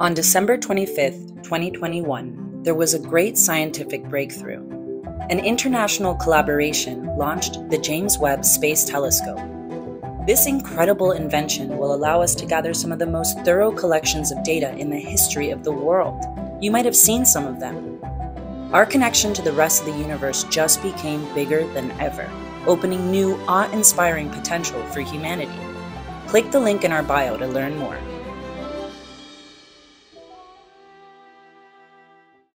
On December 25, 2021, there was a great scientific breakthrough. An international collaboration launched the James Webb Space Telescope. This incredible invention will allow us to gather some of the most thorough collections of data in the history of the world. You might have seen some of them. Our connection to the rest of the universe just became bigger than ever, opening new, awe inspiring potential for humanity. Click the link in our bio to learn more.